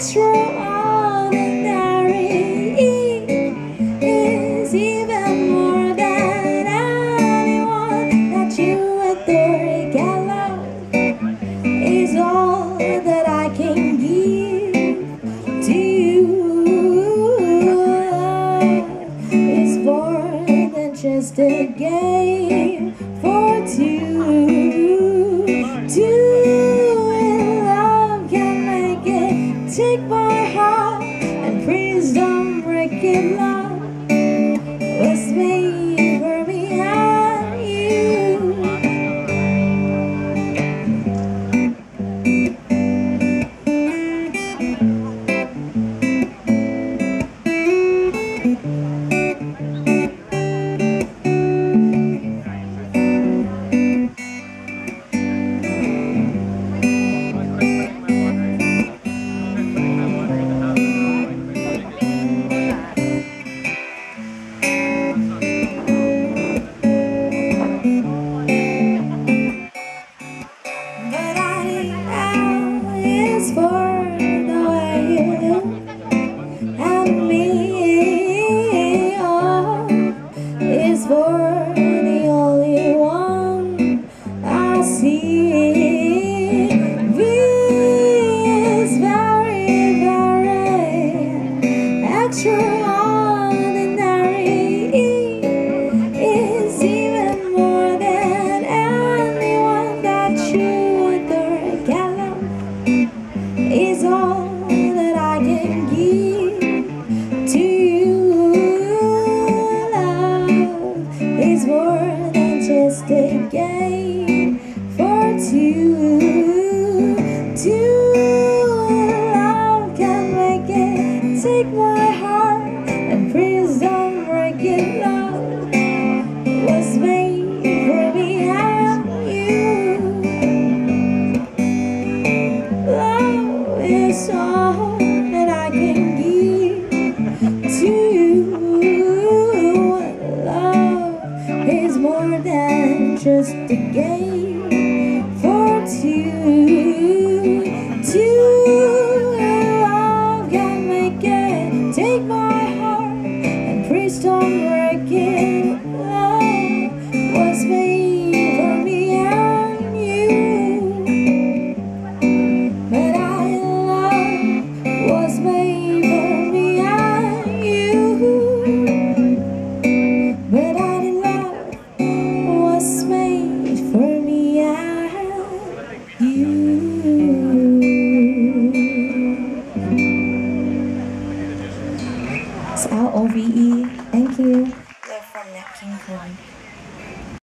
extraordinary. Is even more than anyone that you adore. Gallo is all that I can give to you. Is more than just a game for two. Two extraordinary. E is even more than anyone that you is all that I can give to you. Love is more than just a game Love all that I can give to you. Love is more than just a game for two. Two love can make it. Take my heart and please don't. S-L-O-V-E. Thank you. They're from Nat King Cole.